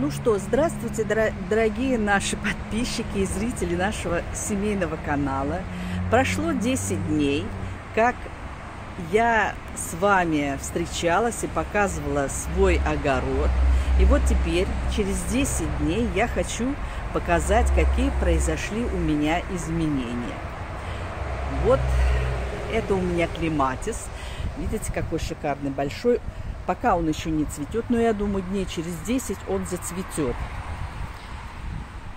Ну что, здравствуйте, дорогие наши подписчики и зрители нашего семейного канала. Прошло 10 дней, как я с вами встречалась и показывала свой огород. И вот теперь, через 10 дней, я хочу показать, какие произошли у меня изменения. Вот это у меня клематис. Видите, какой шикарный, большой. Пока он еще не цветет, но я думаю, дней через 10 он зацветет.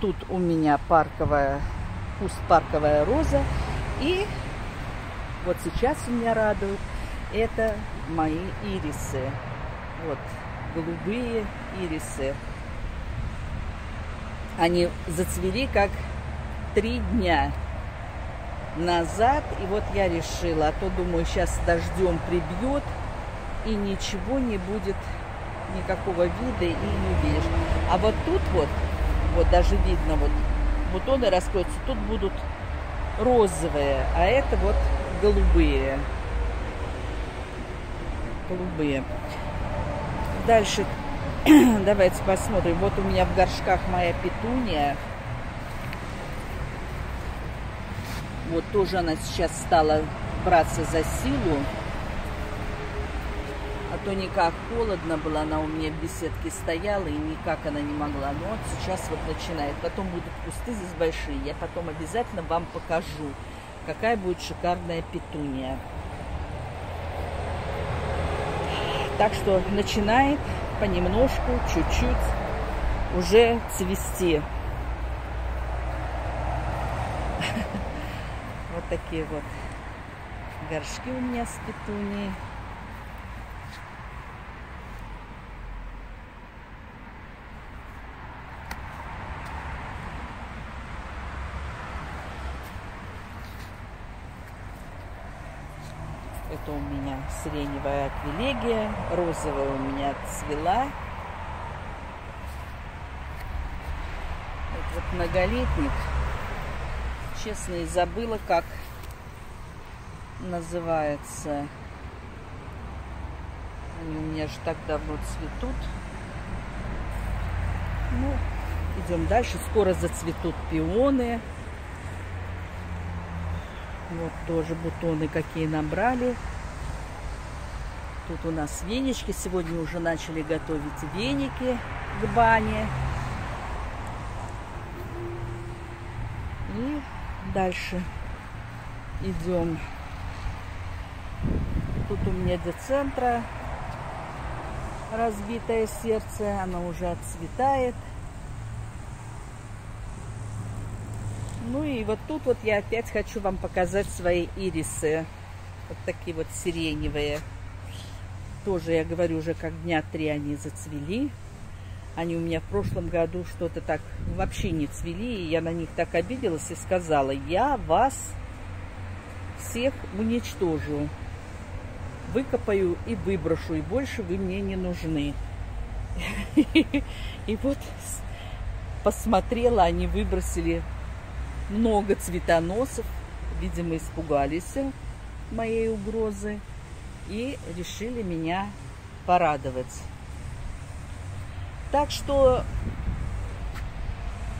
Тут у меня парковая, куст парковая роза. И вот сейчас меня радует, это мои ирисы. Вот, голубые ирисы. Они зацвели как три дня назад. И вот я решила, а то, думаю, сейчас дождем прибьет – и ничего не будет, никакого вида и не увидишь. А вот тут вот, вот даже видно, вот бутоны раскроются, тут будут розовые, а это вот голубые. Голубые. Дальше давайте посмотрим. Вот у меня в горшках моя петуния. Вот тоже она сейчас стала браться за силу то никак холодно было, она у меня в беседке стояла, и никак она не могла. Но вот сейчас вот начинает. Потом будут кусты здесь большие. Я потом обязательно вам покажу, какая будет шикарная петуния. Так что начинает понемножку, чуть-чуть уже цвести. Вот такие вот горшки у меня с петунией. Это у меня сиреневая аквилегия, розовая у меня цвела. Это вот многолетник. Честно, и забыла, как называется. Они у меня же так давно цветут. Ну, идем дальше. Скоро зацветут пионы. Вот тоже бутоны какие набрали. Тут у нас венички. Сегодня уже начали готовить веники к бане. И дальше идем. Тут у меня децентра разбитое сердце. Оно уже отцветает. Ну и вот тут вот я опять хочу вам показать свои ирисы. Вот такие вот сиреневые. Тоже, я говорю, уже как дня три они зацвели. Они у меня в прошлом году что-то так вообще не цвели. И я на них так обиделась и сказала, я вас всех уничтожу. Выкопаю и выброшу. И больше вы мне не нужны. И вот посмотрела, они выбросили много цветоносов, видимо, испугались моей угрозы и решили меня порадовать. Так что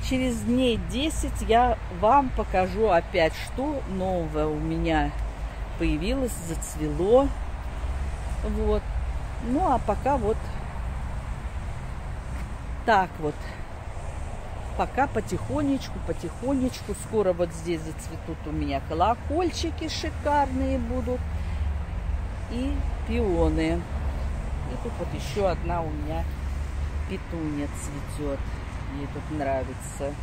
через дней 10 я вам покажу опять, что новое у меня появилось, зацвело. Вот. Ну, а пока вот так вот пока потихонечку, потихонечку. Скоро вот здесь зацветут у меня колокольчики шикарные будут. И пионы. И тут вот еще одна у меня петуния цветет. Ей тут нравится.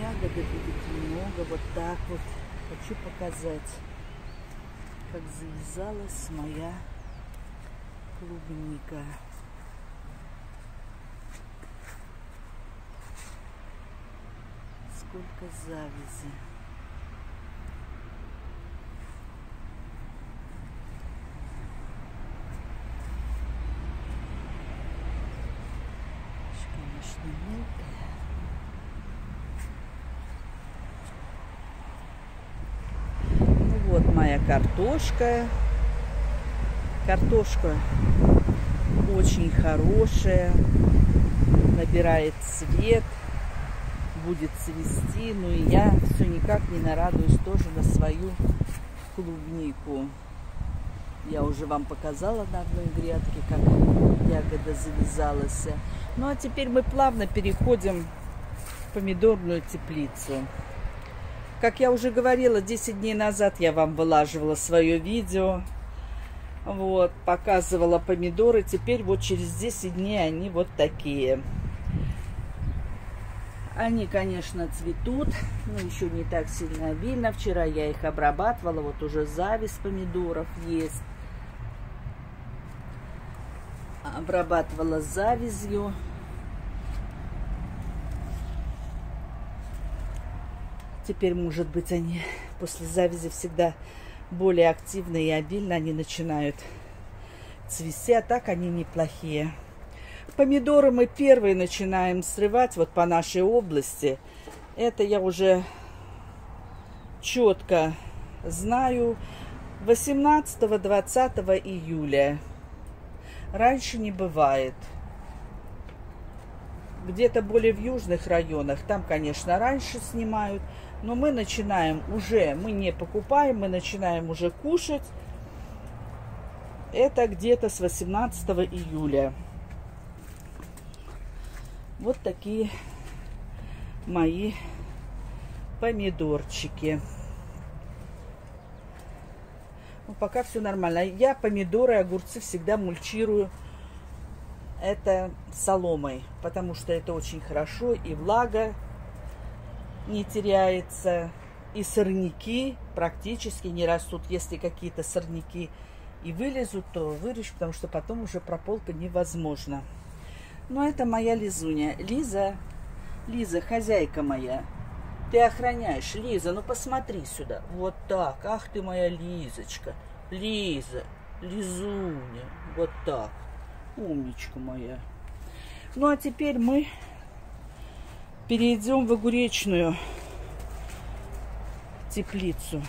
ягоды будет много. Вот так вот. Хочу показать, как завязалась моя клубника. Сколько завязи. Моя картошка. Картошка очень хорошая, набирает цвет, будет цвести. Ну и я все никак не нарадуюсь тоже на свою клубнику. Я уже вам показала на одной грядке, как ягода завязалась. Ну а теперь мы плавно переходим в помидорную теплицу. Как я уже говорила, 10 дней назад я вам вылаживала свое видео. Вот, показывала помидоры. Теперь вот через 10 дней они вот такие. Они, конечно, цветут, но еще не так сильно обильно. Вчера я их обрабатывала, вот уже зависть помидоров есть. Обрабатывала завязью. Теперь, может быть, они после завязи всегда более активно и обильно они начинают цвести, а так они неплохие. Помидоры мы первые начинаем срывать вот по нашей области. Это я уже четко знаю. 18-20 июля. Раньше не бывает. Где-то более в южных районах, там, конечно, раньше снимают. Но мы начинаем уже, мы не покупаем, мы начинаем уже кушать. Это где-то с 18 июля. Вот такие мои помидорчики. Ну, пока все нормально. Я помидоры, огурцы всегда мульчирую это соломой, потому что это очень хорошо и влага не теряется. И сорняки практически не растут. Если какие-то сорняки и вылезут, то вырежь, потому что потом уже прополка невозможно. Но это моя Лизуня. Лиза, Лиза, хозяйка моя. Ты охраняешь. Лиза, ну посмотри сюда. Вот так. Ах ты моя Лизочка. Лиза, Лизуня. Вот так. Умничка моя. Ну а теперь мы перейдем в огуречную теплицу.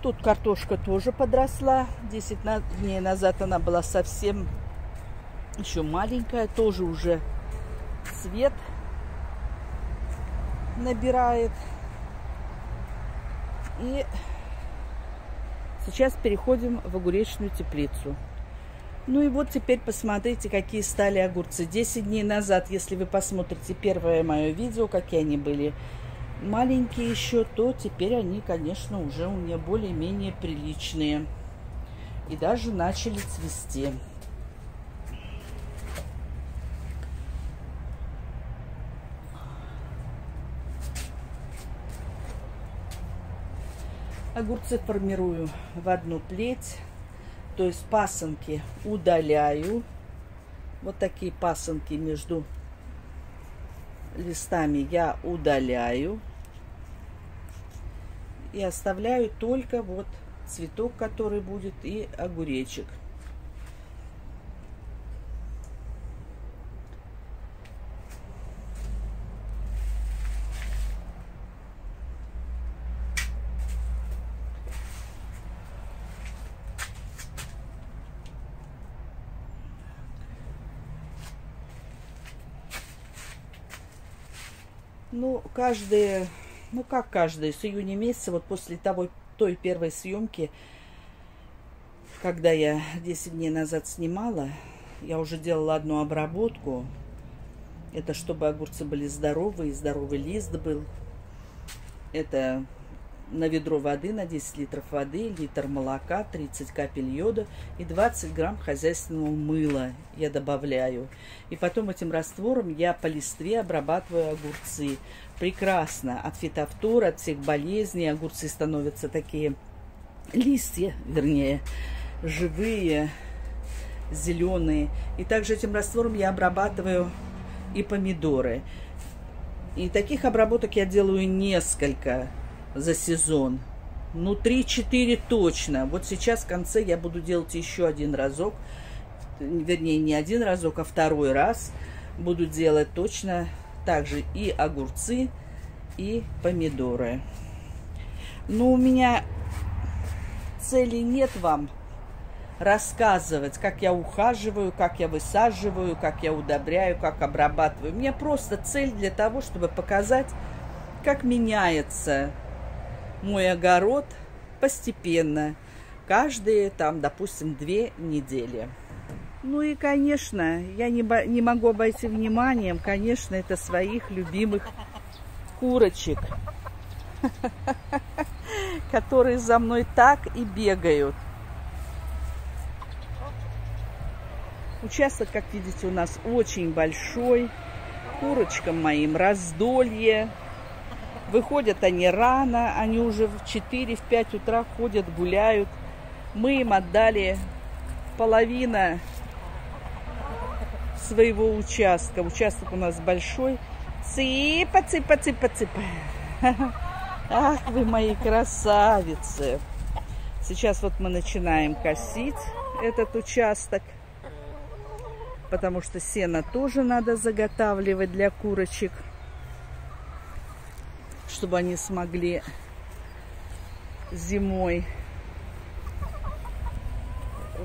Тут картошка тоже подросла. 10 дней назад она была совсем еще маленькая. Тоже уже цвет набирает. И сейчас переходим в огуречную теплицу. Ну и вот теперь посмотрите, какие стали огурцы. 10 дней назад, если вы посмотрите первое мое видео, какие они были маленькие еще, то теперь они, конечно, уже у меня более-менее приличные. И даже начали цвести. Огурцы формирую в одну плеть то есть пасынки удаляю. Вот такие пасынки между листами я удаляю. И оставляю только вот цветок, который будет, и огуречек. Ну, каждые, ну как каждый, с июня месяца, вот после того, той первой съемки, когда я 10 дней назад снимала, я уже делала одну обработку. Это чтобы огурцы были здоровые, здоровый лист был. Это на ведро воды, на 10 литров воды, литр молока, 30 капель йода и 20 грамм хозяйственного мыла я добавляю. И потом этим раствором я по листве обрабатываю огурцы. Прекрасно. От фитофтора, от всех болезней огурцы становятся такие листья, вернее, живые, зеленые. И также этим раствором я обрабатываю и помидоры. И таких обработок я делаю несколько за сезон. Ну, 3-4 точно. Вот сейчас в конце я буду делать еще один разок. Вернее, не один разок, а второй раз. Буду делать точно также и огурцы, и помидоры. Ну, у меня цели нет вам рассказывать, как я ухаживаю, как я высаживаю, как я удобряю, как обрабатываю. У меня просто цель для того, чтобы показать, как меняется мой огород постепенно, каждые, там, допустим, две недели. Ну и, конечно, я не, не могу обойти вниманием, конечно, это своих любимых курочек, которые за мной так и бегают. Участок, как видите, у нас очень большой. Курочкам моим раздолье. Выходят они рано, они уже в 4-5 утра ходят, гуляют. Мы им отдали половина своего участка. Участок у нас большой. Цыпа, цыпа, цыпа, цыпа. Ах, вы мои красавицы. Сейчас вот мы начинаем косить этот участок потому что сено тоже надо заготавливать для курочек, чтобы они смогли зимой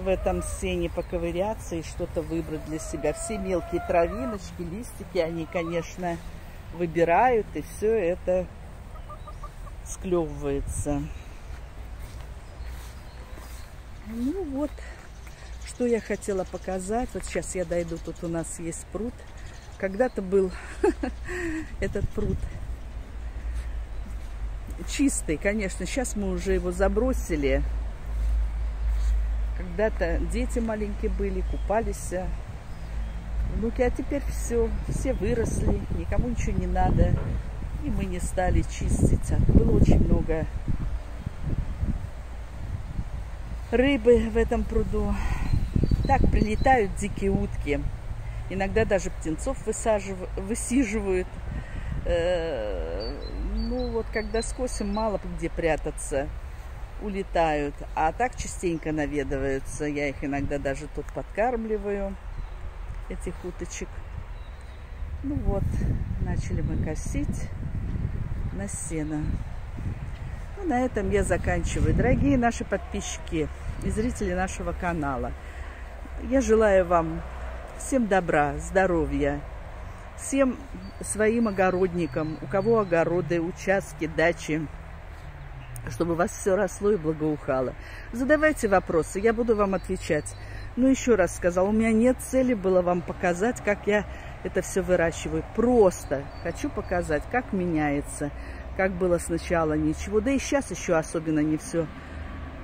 в этом сене поковыряться и что-то выбрать для себя. Все мелкие травиночки, листики, они, конечно, выбирают, и все это склевывается. Ну вот. Что я хотела показать? Вот сейчас я дойду, тут у нас есть пруд. Когда-то был этот пруд чистый, конечно. Сейчас мы уже его забросили. Когда-то дети маленькие были, купались. Внуки, а теперь все, все выросли, никому ничего не надо. И мы не стали чистить. А было очень много рыбы в этом пруду. Так прилетают дикие утки. Иногда даже птенцов высиживают. Ну вот, когда скосим, мало где прятаться. Улетают. А так частенько наведываются. Я их иногда даже тут подкармливаю, этих уточек. Ну вот, начали мы косить на сено. Ну, на этом я заканчиваю. Дорогие наши подписчики и зрители нашего канала – я желаю вам всем добра, здоровья, всем своим огородникам, у кого огороды, участки, дачи, чтобы у вас все росло и благоухало. Задавайте вопросы, я буду вам отвечать. Ну, еще раз сказала, у меня нет цели было вам показать, как я это все выращиваю. Просто хочу показать, как меняется, как было сначала ничего. Да и сейчас еще особенно не все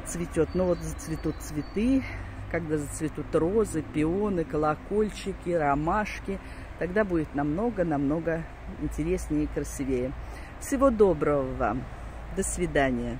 цветет. Но вот зацветут цветы, когда зацветут розы, пионы, колокольчики, ромашки. Тогда будет намного-намного интереснее и красивее. Всего доброго вам. До свидания.